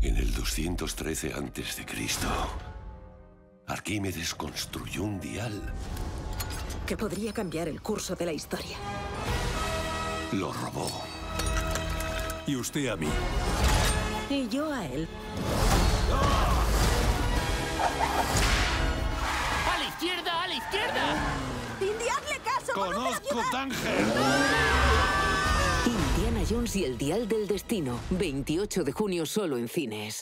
En el 213 a.C., Arquímedes construyó un dial. Que podría cambiar el curso de la historia. Lo robó. Y usted a mí. Y yo a él. ¡A la izquierda, a la izquierda! ¡Indy, hazle caso! ¡Conozco Tánger! Y el Dial del Destino. 28 de junio solo en cines.